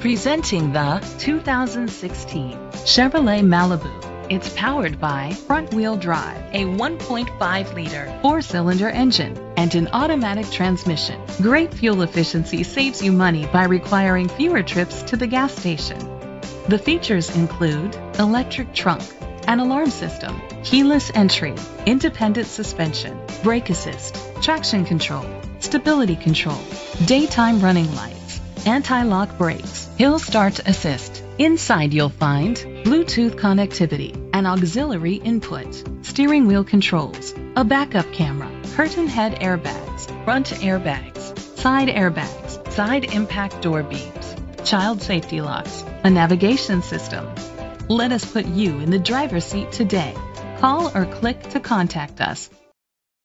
Presenting the 2016 Chevrolet Malibu. It's powered by front-wheel drive, a 1.5-liter four-cylinder engine, and an automatic transmission. Great fuel efficiency saves you money by requiring fewer trips to the gas station. The features include electric trunk, an alarm system, keyless entry, independent suspension, brake assist, traction control, stability control, daytime running lights, anti-lock brakes, hill start assist. Inside you'll find Bluetooth connectivity, an auxiliary input, steering wheel controls, a backup camera, curtain head airbags, front airbags, side airbags, side impact door beams, child safety locks, a navigation system. Let us put you in the driver's seat today. Call or click to contact us.